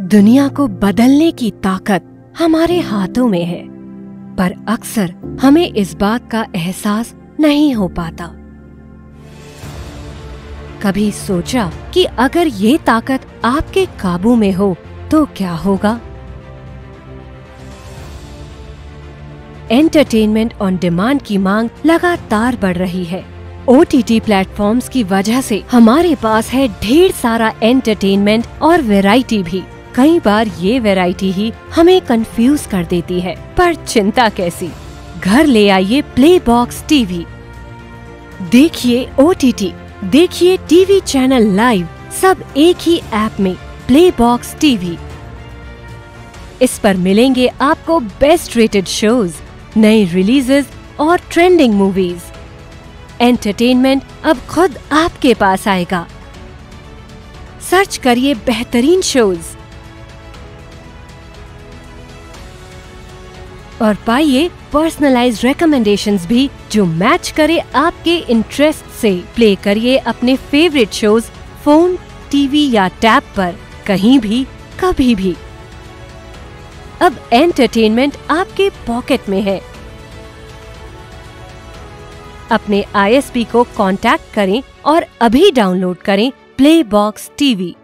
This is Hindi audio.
दुनिया को बदलने की ताकत हमारे हाथों में है, पर अक्सर हमें इस बात का एहसास नहीं हो पाता। कभी सोचा कि अगर ये ताकत आपके काबू में हो तो क्या होगा? एंटरटेनमेंट ऑन डिमांड की मांग लगातार बढ़ रही है। ओ टी टी प्लेटफॉर्म्स की वजह से हमारे पास है ढेर सारा एंटरटेनमेंट और वैरायटी भी। कई बार ये वैरायटी ही हमें कंफ्यूज कर देती है। पर चिंता कैसी? घर ले आइए प्ले बॉक्स टीवी देखिए ओ टी टी देखिए टीवी चैनल लाइव सब एक ही ऐप में प्ले बॉक्स टीवी इस पर मिलेंगे आपको बेस्ट रेटेड शोज़ नए रिलीजेस और ट्रेंडिंग मूवीज़ एंटरटेनमेंट अब खुद आपके पास आएगा। सर्च करिए बेहतरीन शोज़ और पाइए पर्सनलाइज रिकमेंडेशन भी जो मैच करे आपके इंटरेस्ट से। प्ले करिए अपने फेवरेट शोज़ फ़ोन टीवी या टैब पर, कहीं भी, कभी भी। अब एंटरटेनमेंट आपके पॉकेट में है। अपने आईएसपी को कांटेक्ट करें और अभी डाउनलोड करें प्ले बॉक्स टीवी